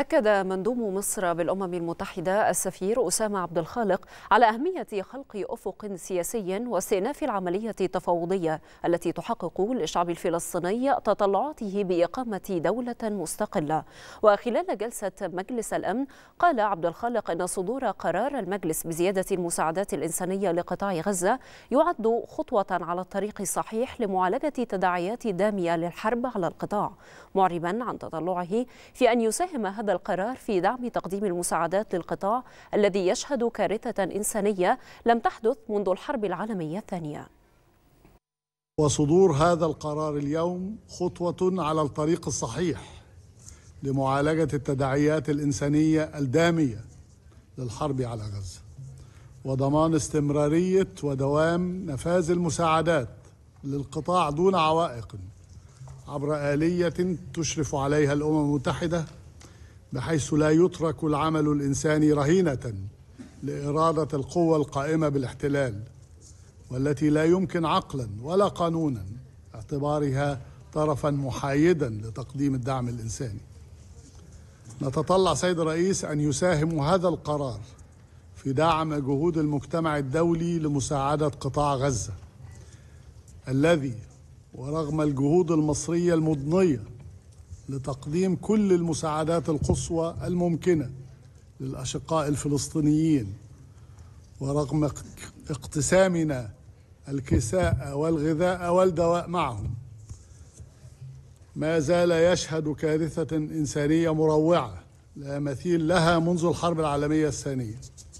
أكد مندوب مصر بالأمم المتحدة السفير أسامة عبد الخالق على أهمية خلق أفق سياسي واستئناف العملية التفاوضية التي تحقق للشعب الفلسطيني تطلعاته بإقامة دولة مستقلة. وخلال جلسة مجلس الأمن قال عبد الخالق أن صدور قرار المجلس بزيادة المساعدات الإنسانية لقطاع غزة يعد خطوة على الطريق الصحيح لمعالجة تداعيات دامية للحرب على القطاع معربا عن تطلعه في أن يساهم هذا القرار في دعم تقديم المساعدات للقطاع الذي يشهد كارثة إنسانية لم تحدث منذ الحرب العالمية الثانية. وصدور هذا القرار اليوم خطوة على الطريق الصحيح لمعالجة التداعيات الإنسانية الدامية للحرب على غزة وضمان استمرارية ودوام نفاذ المساعدات للقطاع دون عوائق عبر آلية تشرف عليها الأمم المتحدة بحيث لا يترك العمل الإنساني رهينة لإرادة القوة القائمة بالاحتلال والتي لا يمكن عقلا ولا قانونا اعتبارها طرفا محايدا لتقديم الدعم الإنساني. نتطلع سيد الرئيس أن يساهم هذا القرار في دعم جهود المجتمع الدولي لمساعدة قطاع غزة الذي ورغم الجهود المصرية المضنية لتقديم كل المساعدات القصوى الممكنة للأشقاء الفلسطينيين. ورغم اقتسامنا الكساء والغذاء والدواء معهم ما زال يشهد كارثة إنسانية مروعة لا مثيل لها منذ الحرب العالمية الثانية.